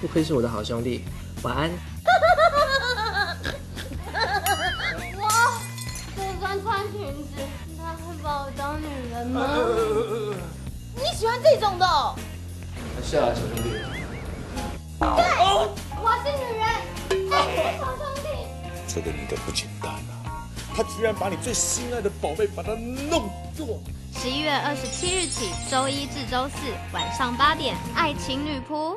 不愧是我的好兄弟，晚安。我穿裙子，他会把我当女人吗？你喜欢这种的哦？是啊，小兄弟。对，我是女人，他是兄弟。这个女的不简单啊，她居然把你最心爱的宝贝把它弄做。十一月二十七日起，周一至周四晚上八点，《爱情女仆》。